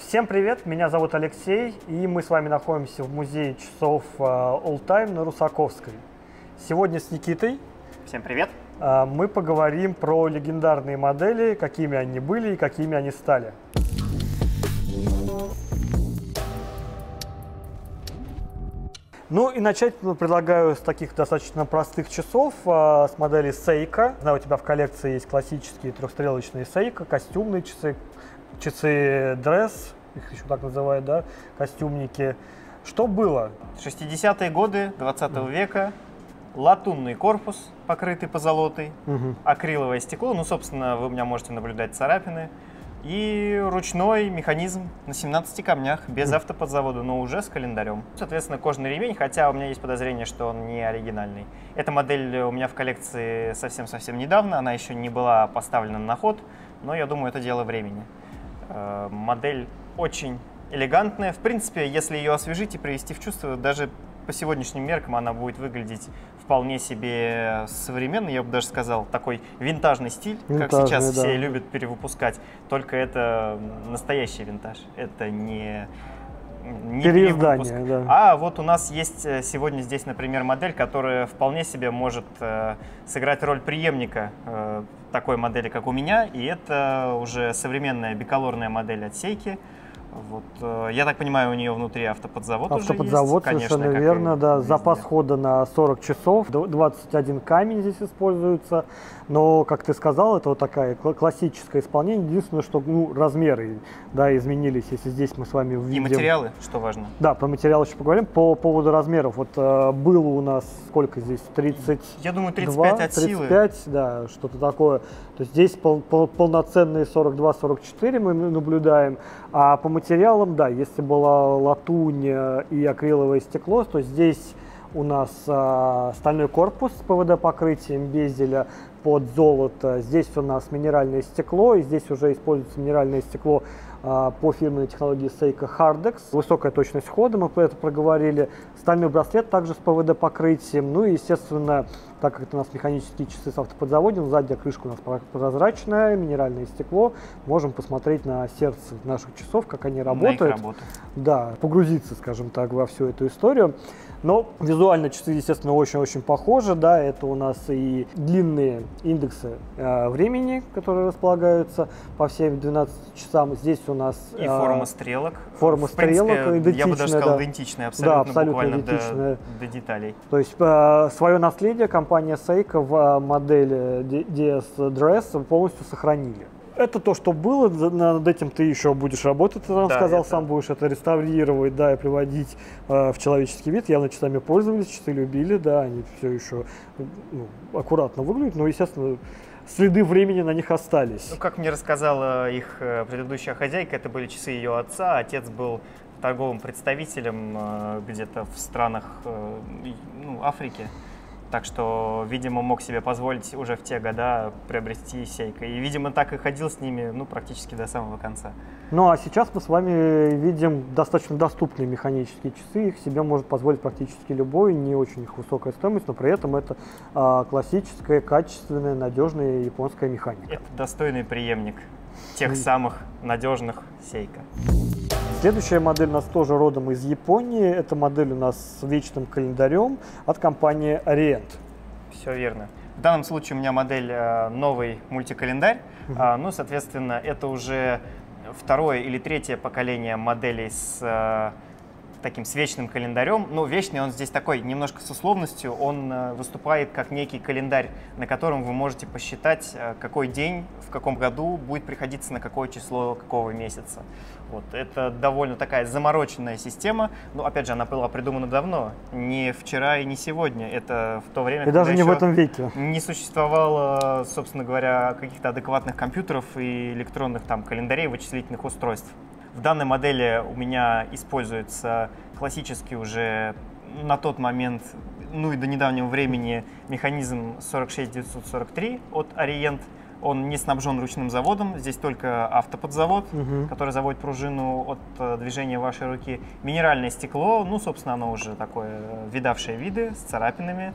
Всем привет, меня зовут Алексей, и мы с вами находимся в музее часов э, All Time на Русаковской. Сегодня с Никитой Всем привет. э, мы поговорим про легендарные модели, какими они были и какими они стали. Ну и начать предлагаю с таких достаточно простых часов, э, с модели Seiko. Знаю, у тебя в коллекции есть классические трехстрелочные Seiko, костюмные часы, часы дресс, их еще так называют, да, костюмники. Что было? 60-е годы 20 века, латунный корпус, покрытый позолотой, Мгм. акриловое стекло, ну, собственно, вы у меня можете наблюдать царапины, и ручной механизм на 17 камнях, без автоподзавода, но уже с календарем. Соответственно, кожаный ремень, хотя у меня есть подозрение, что он не оригинальный. Эта модель у меня в коллекции совсем-совсем недавно, она еще не была поставлена на ход, но я думаю, это дело времени. Э, Модель очень элегантная. В принципе, если ее освежить и привести в чувство, даже по сегодняшним меркам она будет выглядеть вполне себе современно, я бы даже сказал, такой винтажный стиль, как Винтажный, сейчас да. все любят перевыпускать. Только это настоящий винтаж, это не не Переиздание, перевыпуск. да. А вот у нас есть э, сегодня здесь, например, модель, которая вполне себе может э, сыграть роль преемника э, такой модели, как у меня, и это уже современная биколорная модель от Сейки. Вот, э, я так понимаю, у нее внутри автоподзавод, Автоподзавод, уже есть, совершенно конечно, и верно, да. везде. Запас хода на 40 часов, д- 21 камень здесь используется. Но, как ты сказал, это вот такая кла- классическое исполнение. Единственное, что ну, размеры да, изменились, если здесь мы с вами И увидим... материалы, что важно. Да, про материал еще поговорим. По поводу размеров. Вот э, было у нас сколько здесь? 30... Я думаю, 35 от силы. 35, да, что-то такое. То есть здесь пол- пол- полноценные 42-44 мы наблюдаем. А по материалам, да, если была латунь э, и акриловое стекло, то здесь у нас а, стальной корпус с ПВД-покрытием безеля под золото. Здесь у нас минеральное стекло, и здесь уже используется минеральное стекло а, по фирменной технологии Seiko Hardex. Высокая точность хода, мы про это проговорили. Стальной браслет также с ПВД-покрытием. Ну и, естественно, так как это у нас механические часы с автоподзаводом, сзади крышка у нас про- прозрачная, минеральное стекло. Можем посмотреть на сердце наших часов, как они На работают. работу. Да, погрузиться, скажем так, во всю эту историю. Но визуально часы, естественно, очень-очень похожи. Да, это у нас и длинные индексы э, времени, которые располагаются по всем 12 часам. Здесь у нас И э, форма стрелок. форма В принципе, стрелок Я бы даже идентичная, сказал, да. идентичная, абсолютно, абсолютно буквально до- идентичная. до деталей. То есть э, свое наследие компания Seiko в э, модели D- DS Dress полностью сохранили. Это то, что было, над этим ты еще будешь работать, ты нам Да, сказал, это- сам будешь это реставрировать, да, и приводить э, в человеческий вид. Явно часами пользовались, часы любили, да, они все еще ну, аккуратно выглядят, но, естественно, следы времени на них остались. Ну, как мне рассказала их э, предыдущая хозяйка, это были часы ее отца. Отец был торговым представителем э, где-то в странах э, ну, Африки. Так что, видимо, мог себе позволить уже в те года приобрести сейка. И, видимо, так и ходил с ними, ну, практически до самого конца. Ну а сейчас мы с вами видим достаточно доступные механические часы. Их себе может позволить практически любой, не очень их высокая стоимость, но при этом это а, классическая, качественная, надежная японская механика. Это достойный преемник тех самых надежных сейка. Следующая модель у нас тоже родом из Японии. Это модель у нас с вечным календарем от компании Orient. Все верно. В данном случае у меня модель э, новый мультикалендарь. А, ну, соответственно, это уже второе или третье поколение моделей с э, таким с вечным календарем. Ну, вечный он здесь такой, немножко с условностью. Он э, выступает как некий календарь, на котором вы можете посчитать, какой день в каком году будет приходиться на какое число какого месяца. Вот. Это довольно такая замороченная система. Но, опять же, она была придумана давно. Не вчера и не сегодня. Это в то время, И даже не в этом веке. не существовало, собственно говоря, каких-то адекватных компьютеров и электронных там календарей, вычислительных устройств. В данной модели у меня используется классический уже на тот момент, ну и до недавнего времени, механизм 46943 от Orient. Он не снабжен ручным заводом, здесь только автоподзавод, Мгм. который заводит пружину от э, движения вашей руки. Минеральное стекло, ну, собственно, оно уже такое э, видавшее виды с царапинами.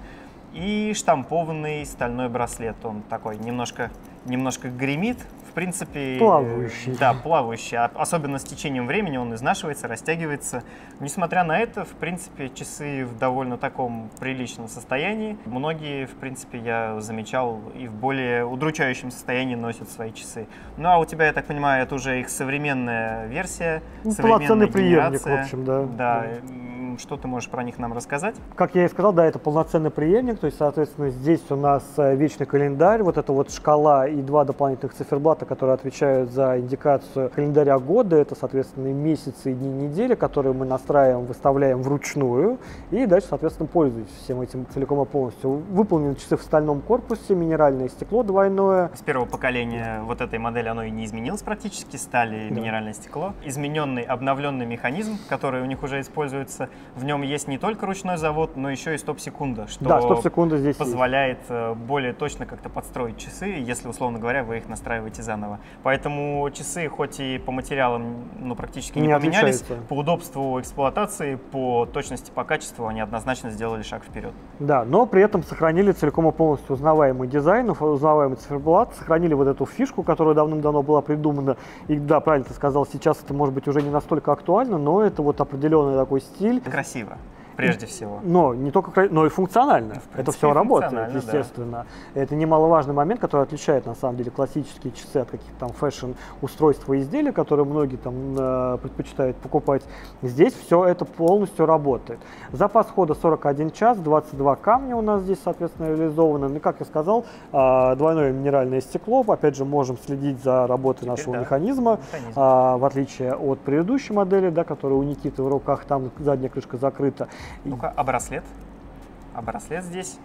И штампованный стальной браслет. Он такой немножко, немножко гремит в принципе... Плавающий. Да, плавающий. А Особенно с течением времени он изнашивается, растягивается. Несмотря на это, в принципе, часы в довольно таком приличном состоянии. Многие, в принципе, я замечал, и в более удручающем состоянии носят свои часы. Ну, а у тебя, я так понимаю, это уже их современная версия, Ну, современная генерация. в общем, да. Да. М, Что ты можешь про них нам рассказать? Как я и сказал, да, это полноценный преемник, то есть, соответственно, здесь у нас э, вечный календарь, вот эта вот шкала и два дополнительных циферблата, которые отвечают за индикацию календаря года, это, соответственно, месяцы и дни недели, которые мы настраиваем, выставляем вручную, и дальше, соответственно, пользуйтесь всем этим целиком и полностью. Выполнены часы в стальном корпусе, минеральное стекло двойное, С первого поколения вот этой модели оно и не изменилось практически, стали Да. минеральное стекло. Измененный, обновленный механизм, который у них уже используется. В нем есть не только ручной завод, но еще и стоп-секунда, что да, стоп-секунда здесь есть. позволяет э, более точно как-то подстроить часы, если, условно говоря, вы их настраиваете заново. Поэтому часы, хоть и по материалам ну, практически не, Не поменялись, по удобству эксплуатации, по точности, по качеству они однозначно сделали шаг вперед. Да, но при этом сохранили целиком и полностью узнаваемый дизайн, узнаваемый циферблат, сохранили вот эту фишку, которая давным-давно была придумана. И да, правильно ты сказал, сейчас это может быть уже не настолько актуально, но это вот определенный такой стиль. Красиво, прежде всего. Но не только, но и функционально. это принципе, все работает, функционально, да. естественно. Это немаловажный момент, который отличает на самом деле классические часы от каких-то там фэшн-устройств и изделий, которые многие там э, предпочитают покупать. Здесь все это полностью работает. Запас хода 41 час, 22 камня у нас здесь, соответственно, реализованы. Ну, как я сказал, э, двойное минеральное стекло. Опять же, можем следить за работой Теперь нашего да. механизма. Механизм. А, в отличие от предыдущей модели, да, которая у Никиты в руках, там задняя крышка закрыта. Ну-ка, а браслет? А браслет здесь?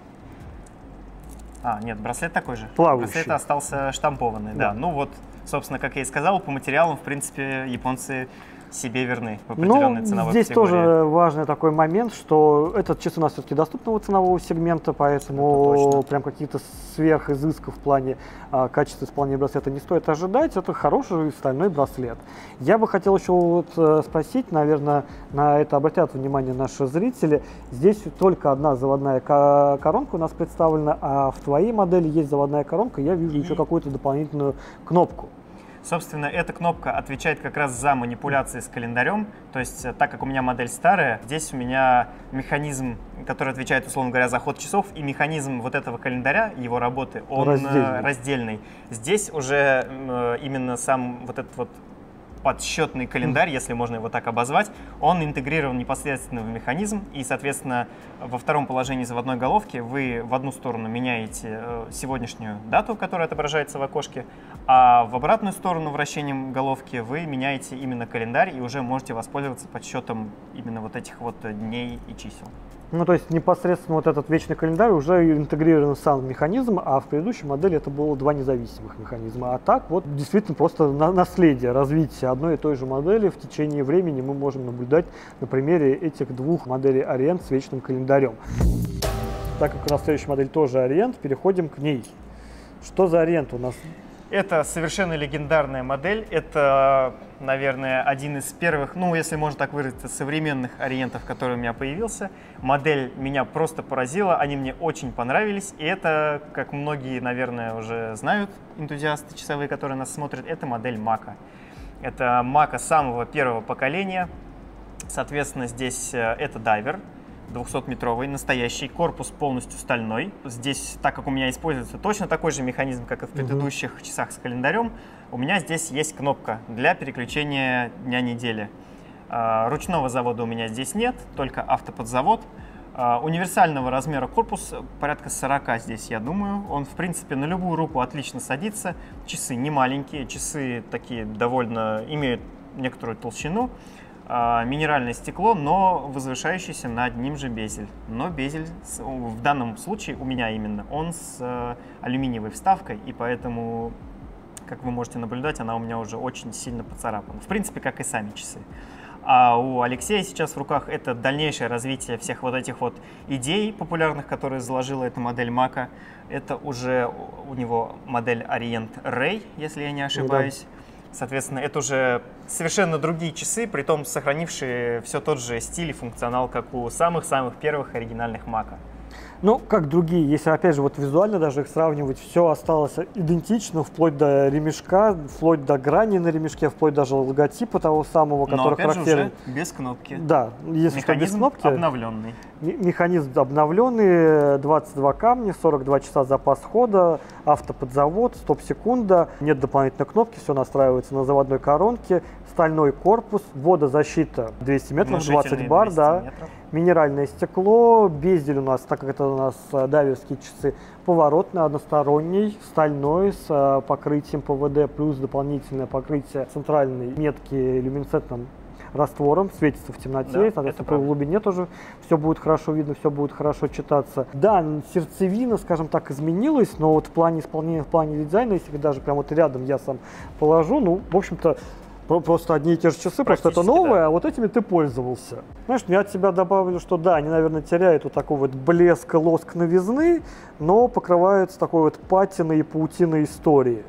А, нет, браслет такой же. Плавающий. Браслет остался штампованный, да. Да. Ну вот, собственно, как я и сказал, по материалам, в принципе, японцы себе верны в определенной Ну, ценовой здесь категории. тоже важный такой момент, что этот часы у нас все-таки доступного ценового сегмента, Это поэтому прям каких-то сверхизысков в плане а, качества исполнения браслета не стоит ожидать. Это хороший стальной браслет. Я бы хотел еще вот э, спросить, наверное, на это обратят внимание наши зрители. Здесь только одна заводная ко- коронка у нас представлена, а в твоей модели есть заводная коронка, я вижу И- еще какую-то дополнительную кнопку. Собственно, эта кнопка отвечает как раз за манипуляции с календарем. То есть, э, так как у меня модель старая, здесь у меня механизм, который отвечает, условно говоря, за ход часов, и механизм вот этого календаря, его работы, он э, Раздельный. раздельный. Здесь уже э, именно сам вот этот вот подсчетный календарь, если можно его так обозвать, он интегрирован непосредственно в механизм, и, соответственно, во втором положении заводной головки вы в одну сторону меняете э, сегодняшнюю дату, которая отображается в окошке, а в обратную сторону вращением головки вы меняете именно календарь и уже можете воспользоваться подсчетом именно вот этих вот э, дней и чисел. Ну, то есть непосредственно вот этот вечный календарь уже интегрирован в сам механизм, а в предыдущей модели это было два независимых механизма. А так вот действительно просто на- наследие развития одной и той же модели в течение времени мы можем наблюдать на примере этих двух моделей Ориент с вечным календарем. Так как у нас следующая модель тоже Ориент, переходим к ней. Что за Ориент у нас? Это совершенно легендарная модель. Это, наверное, один из первых, ну, если можно так выразиться, современных ориентов, который у меня появился. Модель меня просто поразила, они мне очень понравились. И это, как многие, наверное, уже знают, энтузиасты часовые, которые нас смотрят, это модель Мака. Это Мака самого первого поколения. Соответственно, здесь э, это дайвер, 200-метровый, настоящий, корпус полностью стальной. Здесь, так как у меня используется точно такой же механизм, как и в предыдущих часах с календарем, у меня здесь есть кнопка для переключения дня недели. А, Ручного завода у меня здесь нет, только автоподзавод. А, Универсального размера корпус порядка 40 здесь, я думаю. Он, в принципе, на любую руку отлично садится. Часы не маленькие, часы такие довольно имеют некоторую толщину. А, Минеральное стекло, но возвышающийся над ним же безель. Но безель в данном случае у меня именно он с э, алюминиевой вставкой, и поэтому, как вы можете наблюдать, она у меня уже очень сильно поцарапана. В принципе, как и сами часы. А у Алексея сейчас в руках это дальнейшее развитие всех вот этих вот идей популярных, которые заложила эта модель Мака. Это уже у него модель Orient Ray, если я не ошибаюсь. Соответственно, это уже совершенно другие часы, при том сохранившие все тот же стиль и функционал, как у самых-самых первых оригинальных Мака. Ну, как другие, если опять же вот визуально даже их сравнивать, все осталось идентично, вплоть до ремешка, вплоть до грани на ремешке, вплоть даже логотипа того самого, который Но опять характерен. же уже без кнопки. Да, если что, без Механизм кнопки. обновленный. Ме- Механизм обновленный, 22 камня, 42 часа запас хода, автоподзавод, стоп-секунда, нет дополнительной кнопки, все настраивается на заводной коронке, стальной корпус, водозащита 200 метров, 20 Внушительные бар, 200 да, метров. минеральное стекло, бездель у нас, так как это у нас э, дайверские часы, поворотный, односторонний, стальной с э, покрытием ПВД, плюс дополнительное покрытие центральной метки люминесцентным раствором, светится в темноте, Да, соответственно, правда. глубине тоже все будет хорошо видно, все будет хорошо читаться. Да, сердцевина, скажем так, изменилась, но вот в плане исполнения, в плане дизайна, если даже прям вот рядом я сам положу, ну, в общем-то, про- просто одни и те же часы, просто это новое, да. а вот этими ты пользовался. Знаешь, я от тебя добавлю, что да, они, наверное, теряют вот такой вот блеск, лоск новизны, но покрываются такой вот патиной и паутиной истории.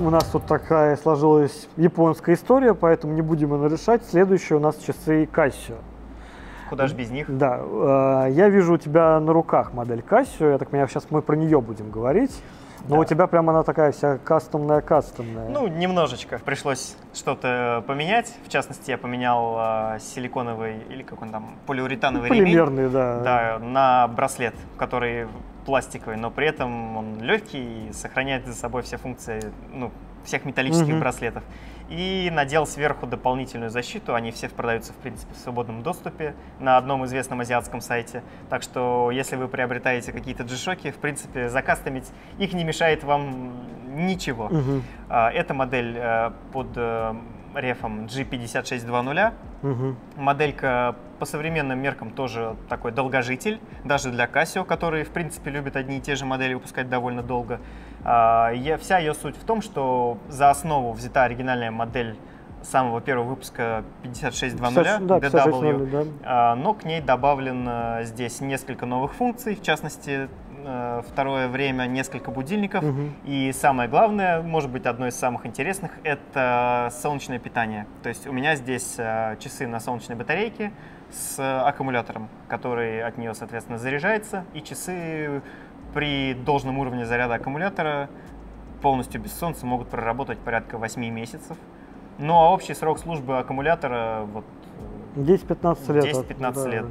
У нас вот такая сложилась японская история, поэтому не будем ее решать. Следующие у нас часы Casio. Куда же без них? Да, э, я вижу у тебя на руках модель Casio, я так понимаю, сейчас мы про нее будем говорить. Но Да. у тебя прям она такая вся кастомная-кастомная. Ну, немножечко. Пришлось что-то поменять. В частности, я поменял а, силиконовый или как он там, полиуретановый ремень. Полимерный, да. Да, на браслет, который пластиковый, но при этом он легкий и сохраняет за собой все функции ну, всех металлических Мгм. браслетов. И надел сверху дополнительную защиту. Они все продаются, в принципе, в свободном доступе на одном известном азиатском сайте. Так что, если вы приобретаете какие-то джишоки, в принципе, закастомить их не мешает вам ничего. А, Эта модель э, под э, рефом G5620. Мгм. Моделька по современным меркам тоже такой долгожитель, даже для Casio, которые, в принципе, любят одни и те же модели выпускать довольно долго. А, я- Вся ее суть в том, что за основу взята оригинальная модель самого первого выпуска 5620 Да, DW, 56.00, да. а, но к ней добавлено здесь несколько новых функций, в частности, второе время, несколько будильников. Мгм. И самое главное, может быть, одно из самых интересных, это солнечное питание. То есть у меня здесь э, часы на солнечной батарейке с аккумулятором, который от нее, соответственно, заряжается, и часы при должном уровне заряда аккумулятора полностью без солнца могут проработать порядка 8 месяцев. Ну а общий срок службы аккумулятора вот, э, 10-15 лет. 10-15 лет.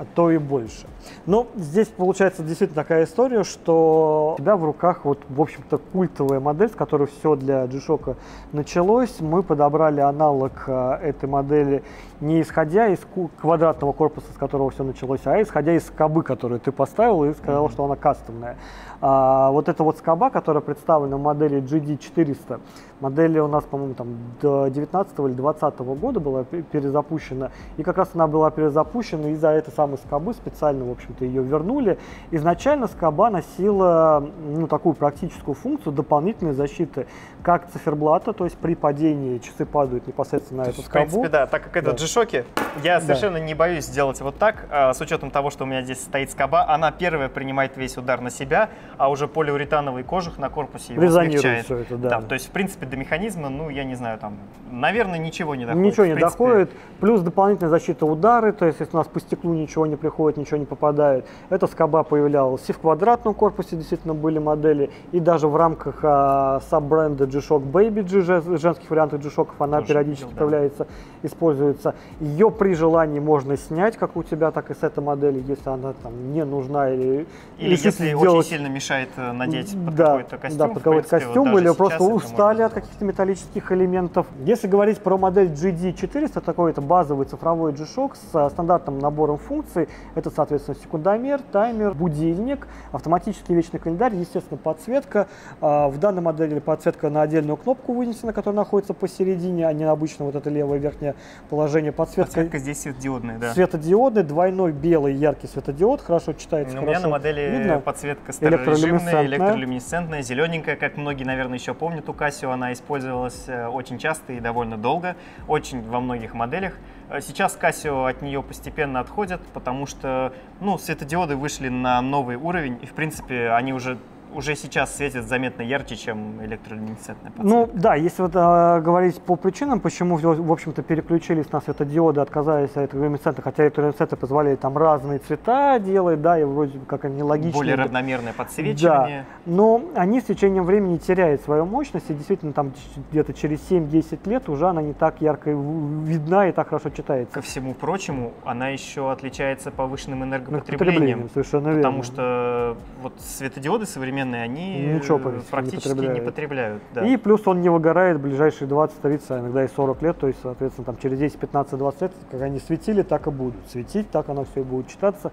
А то и больше. Но здесь получается действительно такая история, что у тебя в руках вот, в общем-то, культовая модель, с которой все для G-Shock началось. Мы подобрали аналог э, этой модели не исходя из квадратного корпуса, с которого все началось, а исходя из скобы, которую ты поставил и сказал, Мгм. что она кастомная. А, вот эта вот скоба, которая представлена в модели GD400, модели у нас, по-моему, там до 19 или 20 года была пе- перезапущена, и как раз она была перезапущена из-за этой самой скобы, специально, в общем-то, ее вернули. Изначально скоба носила, ну, такую практическую функцию дополнительной защиты, как циферблата, то есть при падении часы падают непосредственно на То эту есть, в скобу. принципе, да, так как это Да. G-Shock, я совершенно не боюсь сделать вот так, а, с учетом того, что у меня здесь стоит скоба, она первая принимает весь удар на себя, а уже полиуретановый кожух на корпусе его Резонирует смягчает. всё это, да. то есть, в принципе, до механизма, ну, я не знаю, там, наверное, ничего не доходит. Ничего не принципе, доходит. Плюс дополнительная защита удары, то есть если у нас по стеклу ничего не приходит, ничего не попадает. Эта скоба появлялась и в квадратном корпусе действительно были модели, и даже в рамках а, саббренда G-Shock Baby G, же- женских вариантов G-Shock, она Тоже периодически видел, да. появляется, используется. Ее при желании можно снять, как у тебя, так и с этой модели, если она там не нужна или, Или если действительно очень сделать- сильно мешает э, надеть под да, какой-то костюм. Да, под какой-то вот костюм, даже или просто устали от сделать. Каких-то металлических элементов. Если говорить про модель GD400, такой это базовый цифровой G-Shock с стандартным набором функций. Это, соответственно, секундомер, таймер, будильник, автоматический вечный календарь, естественно, подсветка. А, В данной модели подсветка на отдельную кнопку вынесена, которая находится посередине, а не на обычно вот это левое верхнее положение. Подсветка, Подсветка здесь светодиодная, да. светодиодный, двойной белый яркий светодиод, хорошо читается, Ну, У меня хорошо на модели видно. подсветка Электролюминесцентная. электролюминесцентная, зелененькая, как многие, наверное, еще помнят у Casio, она использовалась э, очень часто и довольно долго, очень во многих моделях. Э, Сейчас Casio от нее постепенно отходят, потому что, ну, светодиоды вышли на новый уровень, и, в принципе, они уже уже сейчас светит заметно ярче, чем электролюминесцентная Ну подсветка. да, если вот э, говорить по причинам, почему, в общем-то, переключились на светодиоды, отказались от люминесцента, хотя электролюминесценты позволяли там разные цвета делать, да, и вроде как они логичные. Более равномерное подсвечивание. Да, но они с течением времени теряют свою мощность, и действительно там где-то через 7-10 лет уже она не так ярко видна и так хорошо читается. Ко всему прочему, она еще отличается повышенным Энергопотреблением, энергопотреблением. совершенно верно. Потому что вот светодиоды современные, они Ничего э, практически не практически не потребляют. да. И плюс он не выгорает в ближайшие 20-30, а иногда и 40 лет, то есть, соответственно, там через 10, 15, 20 лет, как они светили, так и будут светить, так оно все и будет читаться.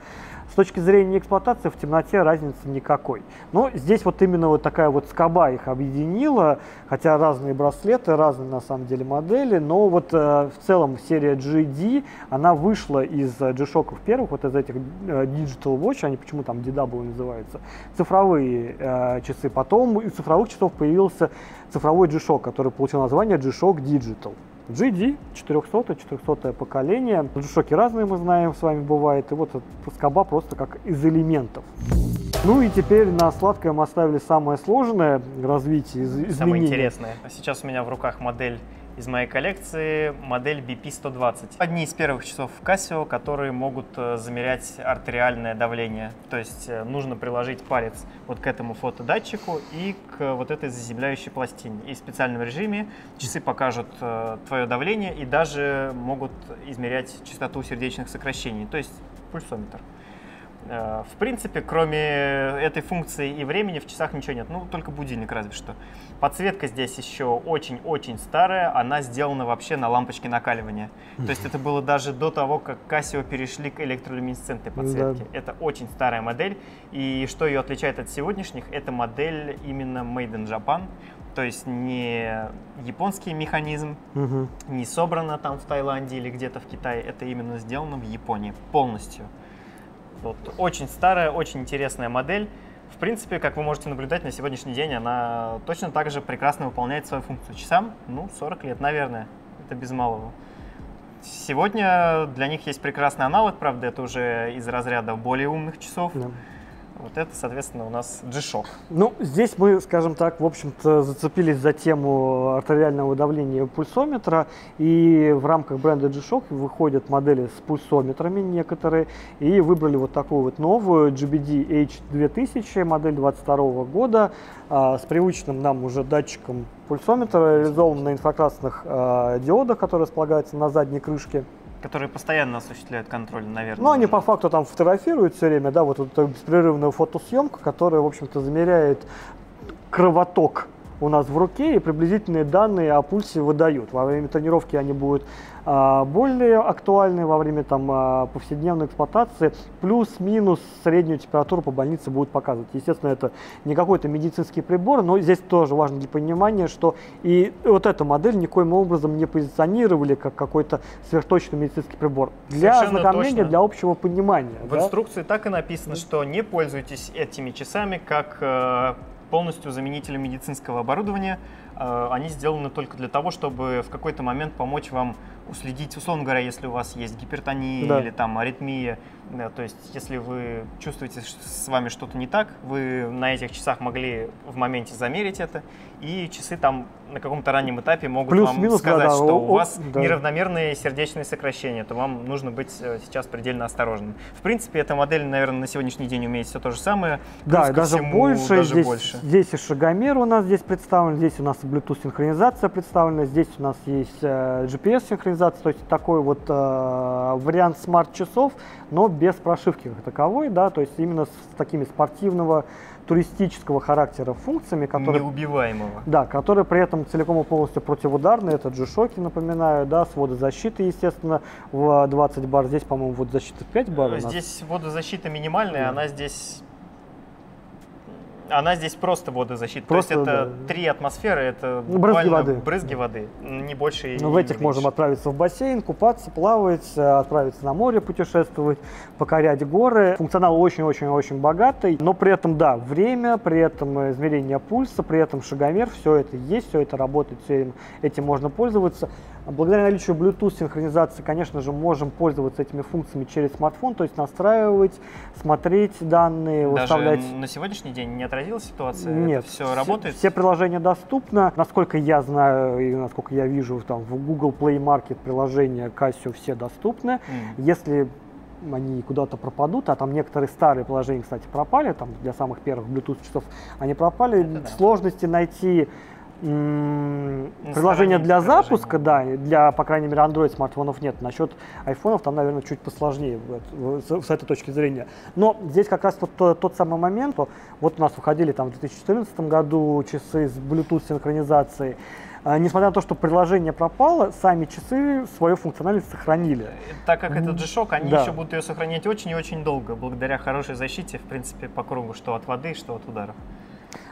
С точки зрения эксплуатации в темноте разницы никакой. Но здесь вот именно вот такая вот скоба их объединила, хотя разные браслеты, разные на самом деле модели, но вот э, в целом серия GD, она вышла из э, G-Shock первых, вот из этих э, Digital Watch, они почему там DW называются, цифровые э, часы. Потом из цифровых часов появился цифровой G-Shock, который получил название G-Shock Digital. GD 400 400 поколение. G-Shock разные мы знаем, с вами бывает. И вот скоба просто как из элементов. Ну и теперь на сладкое мы оставили самое сложное развитие, из-. Самое интересное. Сейчас у меня в руках модель из моей коллекции, модель BP120. Одни из первых часов Casio, которые могут э, замерять артериальное давление. То есть э, нужно приложить палец вот к этому фотодатчику и к вот этой заземляющей пластине. И в специальном режиме часы покажут э, твое давление и даже могут измерять частоту сердечных сокращений, то есть пульсометр. Э, В принципе, кроме этой функции и времени в часах ничего нет. Ну, только будильник разве что. Подсветка здесь еще очень-очень старая. Она сделана вообще на лампочке накаливания. То есть это было даже до того, как Casio перешли к электролюминесцентной подсветке. Это очень старая модель. И что ее отличает от сегодняшних, это модель именно Made in Japan. То есть не японский механизм, Мгм. не собрано там в Таиланде или где-то в Китае. Это именно сделано в Японии полностью. Вот, очень старая, очень интересная модель. В принципе, как вы можете наблюдать, на сегодняшний день она точно так же прекрасно выполняет свою функцию. Часам, ну, 40 лет, наверное. Это без малого. Сегодня для них есть прекрасный аналог, правда, это уже из разряда более умных часов. Да. Вот это, соответственно, у нас G-Shock. Ну, здесь мы, скажем так, в общем-то, зацепились за тему артериального давления пульсометра, и в рамках бренда G-Shock выходят модели с пульсометрами некоторые, и выбрали вот такую вот новую GBD H2000, модель 22 года, а, с привычным нам уже датчиком пульсометра, реализованным на инфракрасных а, диодах, которые располагаются на задней крышке. Которые постоянно осуществляют контроль, наверное. Ну, они по факту там фотографируют все время, да, вот эту беспрерывную фотосъемку, которая, в общем-то, замеряет кровоток у нас в руке и приблизительные данные о пульсе выдают. Во время тренировки они будут а, более актуальны, во время там, а, повседневной эксплуатации плюс-минус среднюю температуру по больнице будут показывать. Естественно, это не какой-то медицинский прибор, но здесь тоже важно для понимания, что и вот эту модель никоим образом не позиционировали как какой-то сверхточный медицинский прибор. Для Совершенно ознакомления, точно. для общего понимания. В да? инструкции так и написано, что не пользуйтесь этими часами как э, полностью заменителем медицинского оборудования. Э, они сделаны только для того, чтобы в какой-то момент помочь вам уследить, условно говоря, если у вас есть гипертония Да. или там аритмия, то есть если вы чувствуете, что с вами что-то не так, вы на этих часах могли в моменте замерить это, и часы там на каком-то раннем этапе могут вам Плюс-минус, да, сказать, да, что о- у вас да. неравномерные сердечные сокращения, то вам нужно быть э, сейчас предельно осторожным. В принципе, эта модель, наверное, на сегодняшний день умеет все то же самое. Да, плюс и даже всему больше. даже здесь, больше. здесь и шагомер у нас здесь представлен, здесь у нас Bluetooth синхронизация представлена, здесь у нас есть э, GPS синхронизация, то есть такой вот э, вариант смарт-часов, но без прошивки как таковой, да, то есть именно с такими спортивного, туристического характера функциями, которые Неубиваемого. Да, которые при этом целиком и полностью противоударные. Это G-Shock, напоминаю, да, с водозащитой, естественно, в 20 бар. Здесь, по-моему, водозащита в 5 бар. Здесь водозащита минимальная, Да. она здесь... Она здесь просто водозащита. Просто, То есть это да. 3 атмосферы, это брызги буквально воды. брызги воды, не больше и Ну, в этих можем отправиться в бассейн, купаться, плавать, э, отправиться на море путешествовать, покорять горы. Функционал очень-очень-очень богатый, но при этом, да, время, при этом измерение пульса, при этом шагомер, все это есть, все это работает, все этим, этим можно пользоваться. Благодаря наличию Bluetooth синхронизации, конечно же, можем пользоваться этими функциями через смартфон, то есть настраивать, смотреть данные, Даже выставлять... на сегодняшний день не отразилась ситуация? Нет, Это все работает? Все приложения доступны. Насколько я знаю и насколько я вижу, там в Google Play Market приложения Casio все доступны. М. Если они куда-то пропадут, а там некоторые старые приложения, кстати, пропали, там для самых первых Bluetooth часов, они пропали, Это да. сложности найти приложение для запуска, да, для, по крайней мере, Android смартфонов нет. Насчет айфонов там, наверное, чуть посложнее с, этой точки зрения. Но здесь как раз вот то- тот самый момент, что вот у нас выходили там в 2014 году часы с Bluetooth синхронизацией. А, Несмотря на то, что приложение пропало, сами часы свою функциональность сохранили. Так как это G-Shock, они Да. еще будут ее сохранять очень и очень долго, благодаря хорошей защите, в принципе, по кругу, что от воды, что от ударов.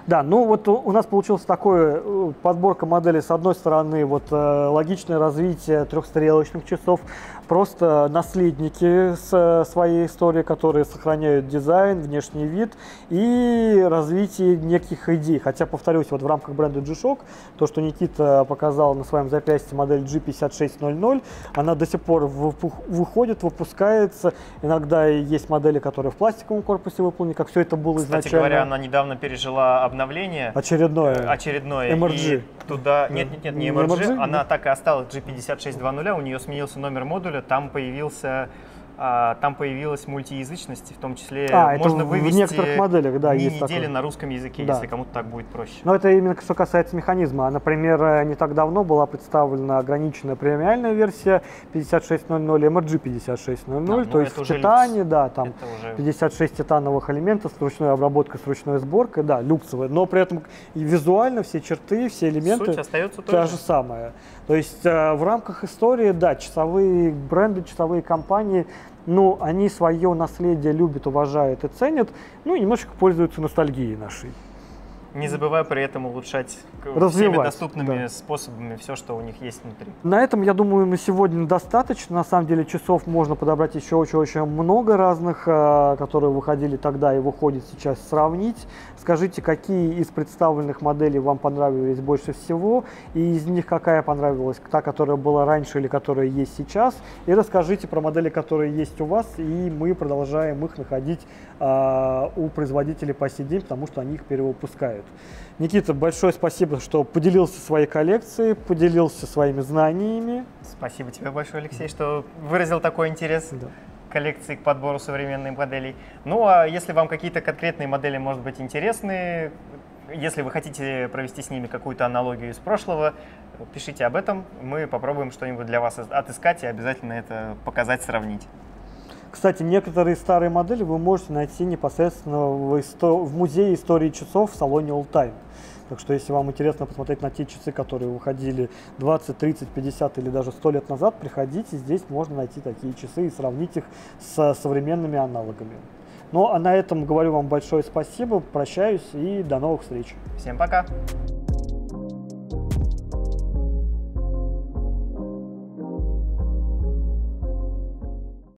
Да, ну вот у нас получилась такая э, подборка моделей. С одной стороны, вот э, логичное развитие трехстрелочных часов, просто наследники с э, своей истории, которые сохраняют дизайн, внешний вид и развитие неких идей. Хотя, повторюсь, вот в рамках бренда G-Shock, то, что Никита показал на своем запястье модель G5600, она до сих пор выходит, выпускается. Иногда есть модели, которые в пластиковом корпусе выполнены, как все это было Кстати изначально. говоря, она недавно пережила обновление. Очередное. э, очередное. MRG. И туда... Нет, нет, нет, не Не MRG, MRG? она так и осталась G5620, у нее сменился номер модуля, там появился... а, там появилась мультиязычность, в том числе А, можно в вывести некоторых моделях, да, есть недели на русском языке, Да. если кому-то так будет проще. Но это именно что касается механизма. Например, э, не так давно была представлена ограниченная премиальная версия 5600 MRG 5600, Да, ну то есть в титане, люкс. да, там уже 56 титановых элементов с ручной обработкой, с ручной сборкой, да, люксовые, но при этом и визуально все черты, все элементы суть остается та же самая. То есть э, в рамках истории, да, часовые бренды, часовые компании, ну, они свое наследие любят, уважают и ценят, ну, и немножечко пользуются ностальгией нашей. Не забывая при этом улучшать всеми доступными да. способами все, что у них есть внутри. На этом, я думаю, на сегодня достаточно. На самом деле часов можно подобрать еще очень-очень много разных, э, которые выходили тогда и выходят сейчас, сравнить. Скажите, какие из представленных моделей вам понравились больше всего, и из них какая понравилась, та, которая была раньше или которая есть сейчас. И расскажите про модели, которые есть у вас, и мы продолжаем их находить а, у производителей по сей день, потому что они их перевыпускают. Никита, большое спасибо, что поделился своей коллекцией, поделился своими знаниями. Спасибо тебе большое, Алексей, что выразил такой интерес Да. к коллекции, к подбору современных моделей. Ну, а если вам какие-то конкретные модели, может быть, интересны, если вы хотите провести с ними какую-то аналогию из прошлого, пишите об этом, мы попробуем что-нибудь для вас отыскать и обязательно это показать, сравнить. Кстати, некоторые старые модели вы можете найти непосредственно в, исто- в музее истории часов в салоне All Time. Так что, если вам интересно посмотреть на те часы, которые выходили 20, 30, 50 или даже 100 лет назад, приходите, здесь можно найти такие часы и сравнить их с современными аналогами. Ну, а на этом говорю вам большое спасибо, прощаюсь и до новых встреч. Всем пока!